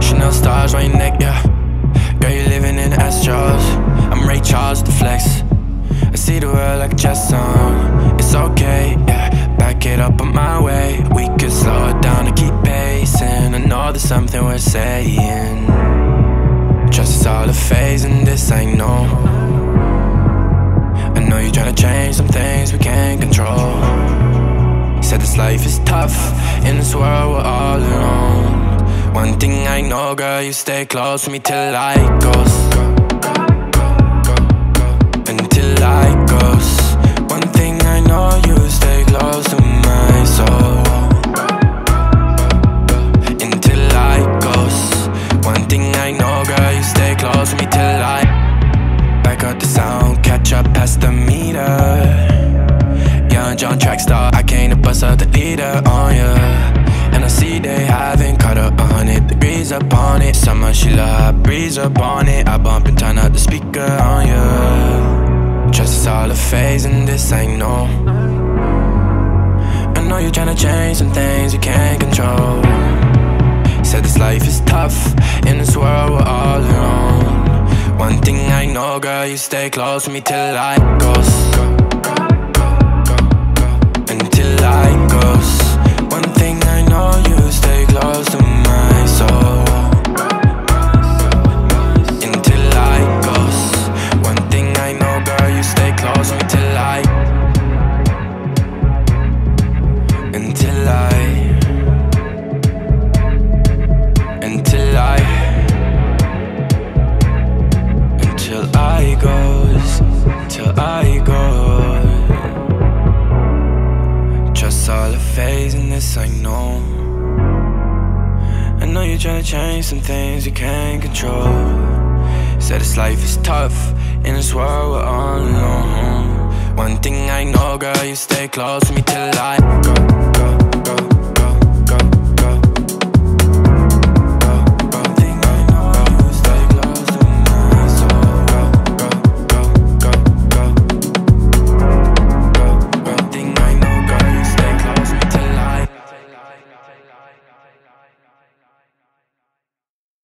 Chanel stars on your neck, yeah. Girl, you living in Astros. I'm Ray Charles, the flex. I see the world like a chess song. It's okay, yeah. Back it up on my way. We could slow it down and keep pacing. I know there's something we're saying. Trust is all a phase, and this ain't no. I know you're trying to change some things we can't control. Said this life is tough, in this world we're all alone. One thing I know, girl, you stay close to me till light goes. Until light goes. One thing I know, you stay close to my soul. Until light goes. One thing I know, girl, you stay close to me till light. Back up the sound, catch up past the meter. Young Jon Trackstar, I came to bust up the leader on ya. Up on it. Summer she love breeze up on it. I bump and turn up the speaker on ya. Trust is all a phase, and this ain't no. I know you're trying to change some things you can't control. Said this life is tough, in this world we're all alone. One thing I know, girl, you stay close to me till I go Until light goes. The in this I know. I know you're trying to change some things you can't control. Said this life is tough, in this world we're all alone. One thing I know, girl, you stay close to me till I go.